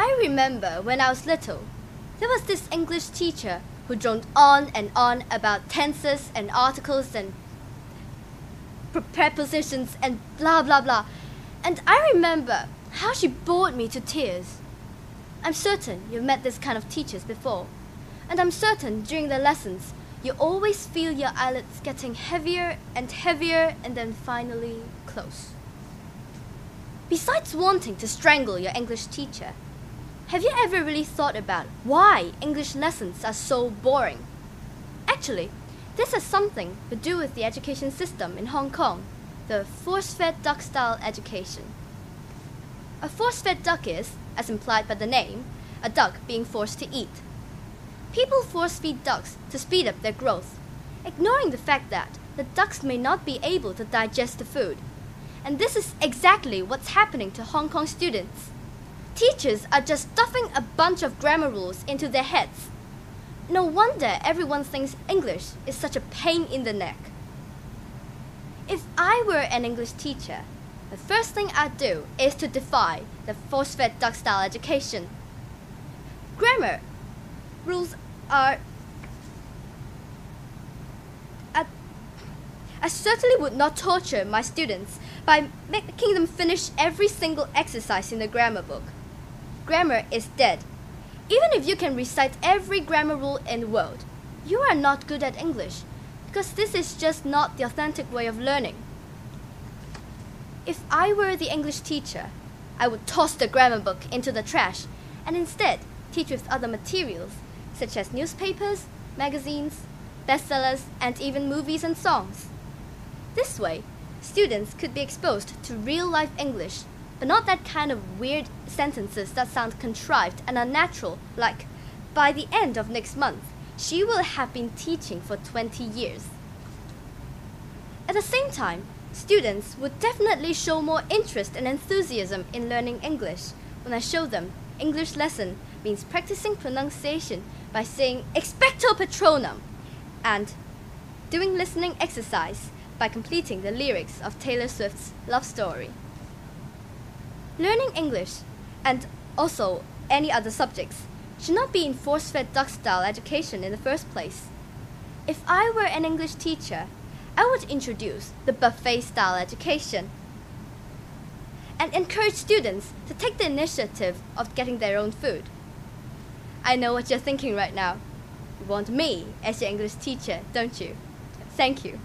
I remember when I was little, there was this English teacher who droned on and on about tenses and articles and prepositions and blah blah blah. And I remember how she bored me to tears. I'm certain you've met this kind of teachers before. And I'm certain during the lessons you always feel your eyelids getting heavier and heavier and then finally close. Besides wanting to strangle your English teacher, have you ever really thought about why English lessons are so boring? Actually, this has something to do with the education system in Hong Kong, the force fed duck style education. A force fed duck is, as implied by the name, a duck being forced to eat. People force feed ducks to speed up their growth, ignoring the fact that the ducks may not be able to digest the food. And this is exactly what's happening to Hong Kong students. Teachers are just stuffing a bunch of grammar rules into their heads. No wonder everyone thinks English is such a pain in the neck. If I were an English teacher, the first thing I'd do is to defy the force fed duck style education. Grammar rules are. I, I certainly would not torture my students by making them finish every single exercise in the grammar book. Grammar is dead. Even if you can recite every grammar rule in the world, you are not good at English because this is just not the authentic way of learning. If I were the English teacher, I would toss the grammar book into the trash and instead teach with other materials such as newspapers, magazines, bestsellers, and even movies and songs. This way, students could be exposed to real life English, but not that kind of weird sentences that sound contrived and unnatural, like, by the end of next month, she will have been teaching for 20 years. At the same time, students would definitely show more interest and enthusiasm in learning English when I show them English lesson means practicing pronunciation by saying expecto patronum and doing listening exercise by completing the lyrics of Taylor Swift's Love Story. Learning English and also any other subjects should not be in force fed duck style education in the first place. If I were an English teacher, I would introduce the buffet style education and encourage students to take the initiative of getting their own food. I know what you're thinking right now. You want me as your English teacher, don't you? Thank you.